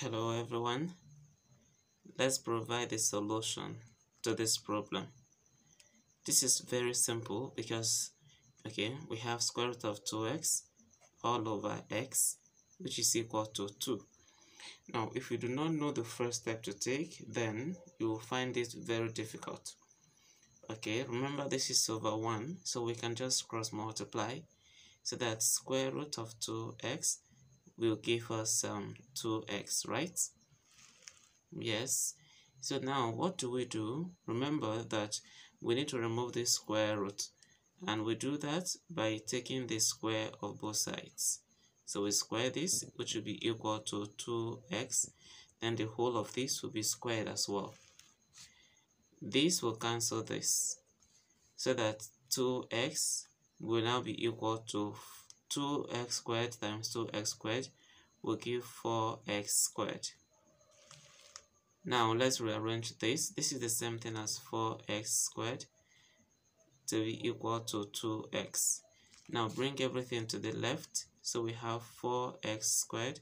Hello everyone. Let's provide a solution to this problem. This is very simple because okay, we have square root of 2x all over x which is equal to 2. Now, if you do not know the first step to take, then you will find it very difficult. Okay, remember this is over 1, so we can just cross multiply. So that square root of 2x will give us um, 2x, right? Yes. So now what do we do? Remember that we need to remove the square root and we do that by taking the square of both sides. So we square this which will be equal to 2x then the whole of this will be squared as well. This will cancel this so that 2x will now be equal to 2x squared times 2x squared will give 4x squared. Now let's rearrange this. This is the same thing as 4x squared to be equal to 2x. Now bring everything to the left. So we have 4x squared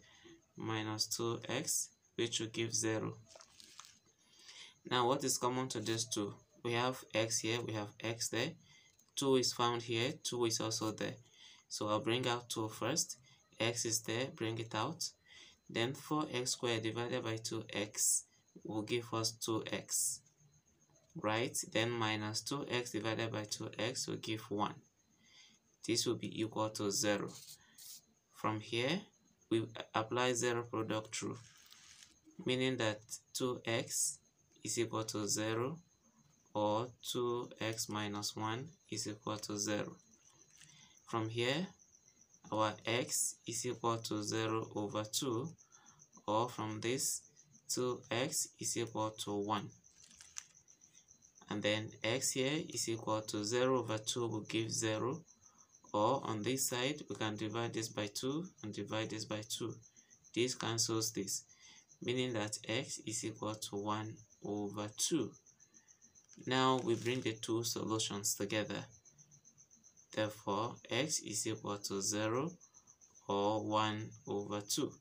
minus 2x which will give 0. Now what is common to these two? We have x here, we have x there. 2 is found here, 2 is also there. So I'll bring out 2 first. x is there, bring it out. Then 4x squared divided by 2x will give us 2x. Right? Then minus 2x divided by 2x will give 1. This will be equal to 0. From here, we apply 0 product rule, meaning that 2x is equal to 0 or 2x minus 1 is equal to 0. From here, our x is equal to 0 over 2 or from this 2x is equal to 1 and then x here is equal to 0 over 2 will give 0 or on this side we can divide this by 2 and divide this by 2 this cancels this meaning that x is equal to 1 over 2 now we bring the two solutions together Therefore, x is equal to 0 or 1 over 2.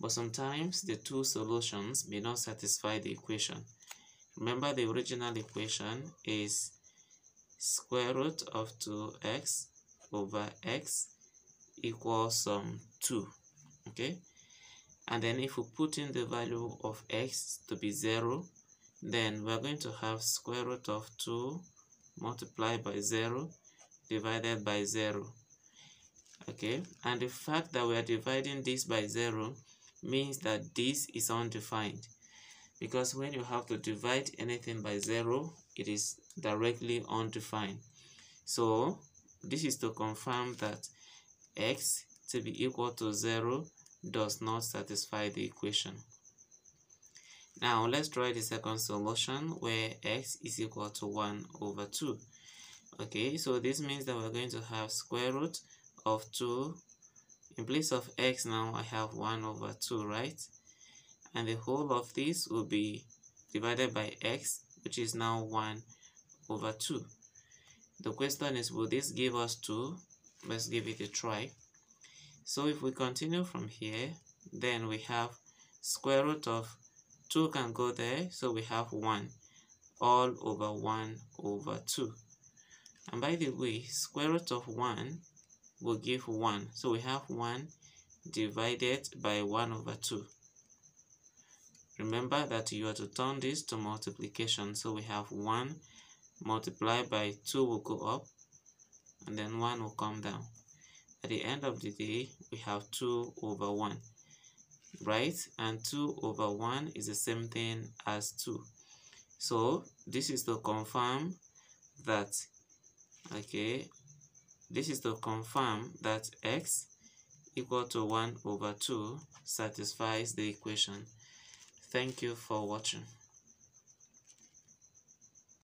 But sometimes the two solutions may not satisfy the equation. Remember the original equation is square root of 2x over x equals um, 2. Okay? And then if we put in the value of x to be 0, then we're going to have square root of 2 multiplied by 0 divided by 0 okay? And the fact that we are dividing this by 0 means that this is undefined. Because when you have to divide anything by 0 it is directly undefined. So this is to confirm that x to be equal to 0 does not satisfy the equation. Now let's try the second solution where x is equal to 1 over 2 okay so this means that we're going to have square root of 2 in place of x now I have 1 over 2 right? And the whole of this will be divided by x which is now 1 over 2 the question is will this give us 2 let's give it a try. So if we continue from here then we have square root of 2 can go there so we have 1 all over 1 over 2 and by the way square root of 1 will give 1 so we have 1 divided by 1 over 2 remember that you are to turn this to multiplication. So we have 1 multiplied by 2 will go up and then 1 will come down. At the end of the day we have 2 over 1 right? And 2 over 1 is the same thing as 2 so this is to confirm that okay. This is to confirm that x equal to 1 over 2 satisfies the equation. Thank you for watching